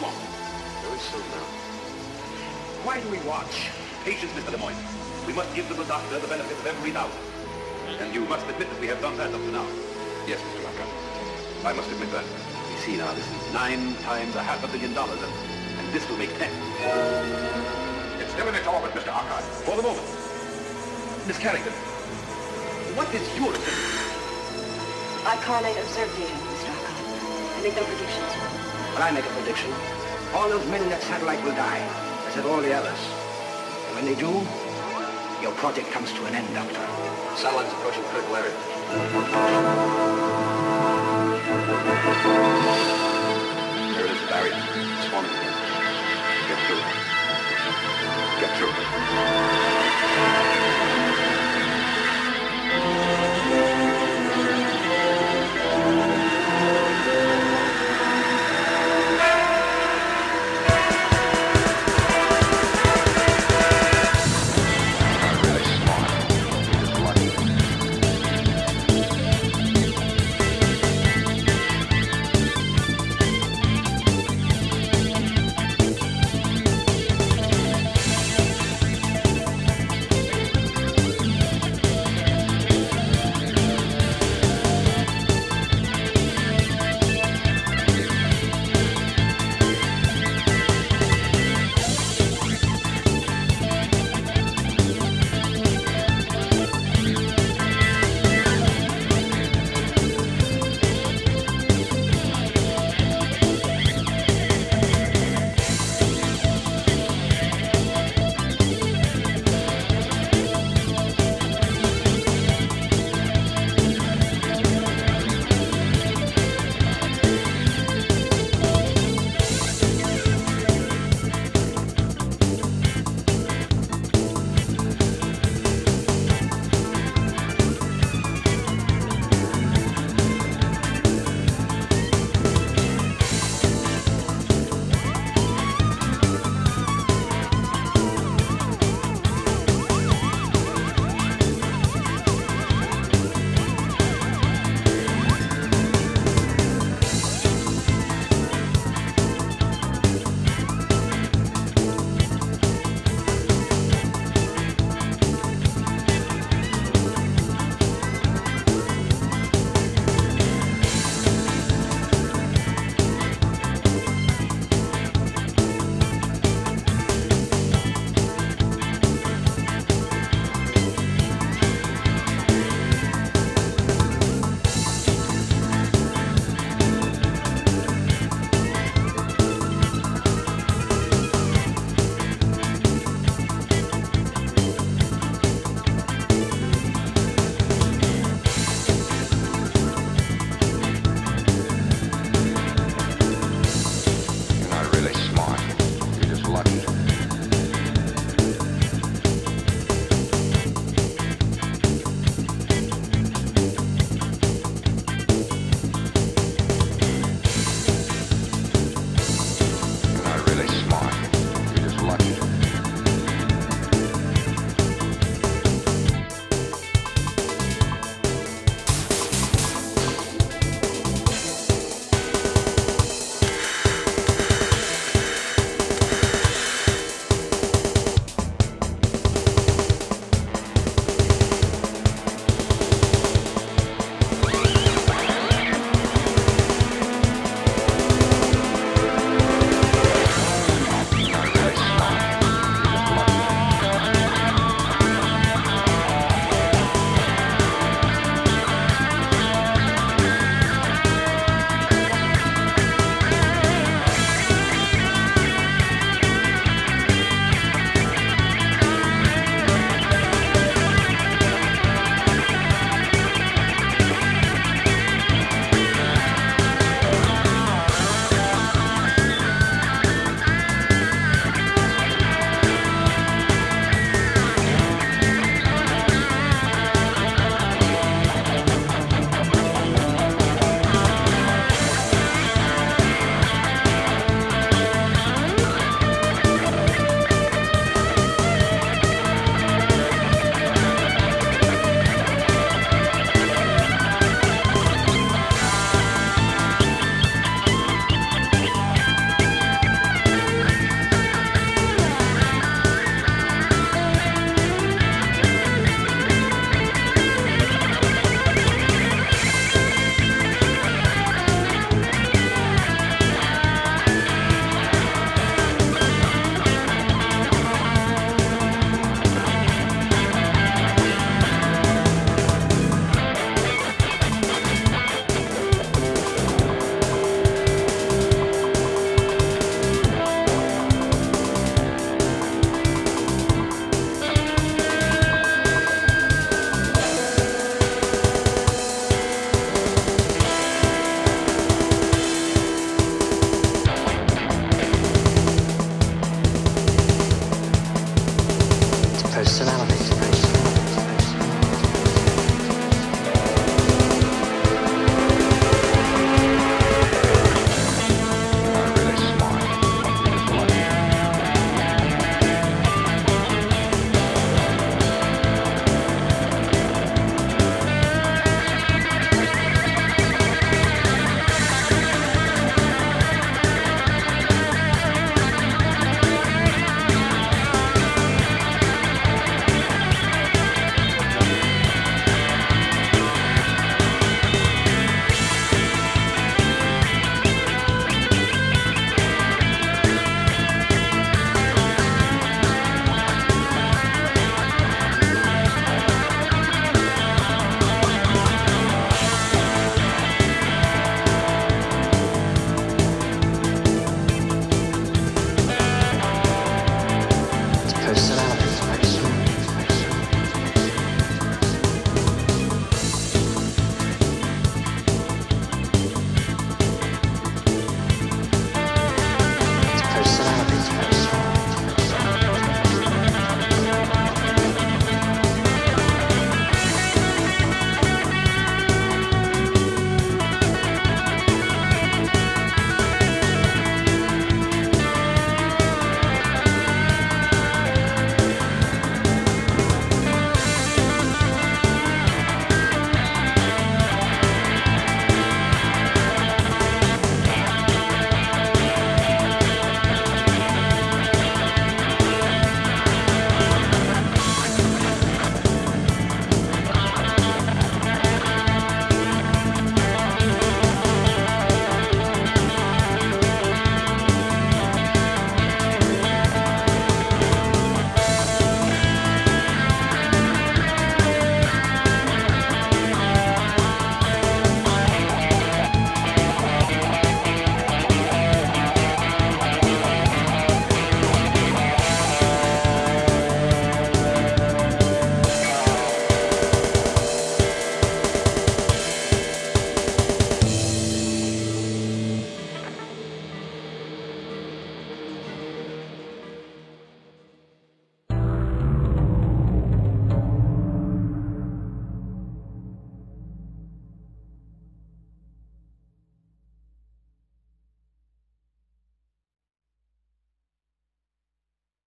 Very soon now. Why do we watch? Patience, Mr. Lemoyne. We must give the good doctor the benefit of every doubt. And you must admit that we have done that up to now. Yes, Mr. Lockhart. I must admit that. You see now, this is nine times a half a billion dollars, and, and this will make ten. It's still in its orbit, Mr. Arcot. For the moment. Miss Carrington, what is your opinion? I correlate observed data, Mr. Arcot. I make no predictions. But I make a prediction. All those men in that satellite will die, as have all the others. And when they do, your project comes to an end, Doctor. Is approaching critical area.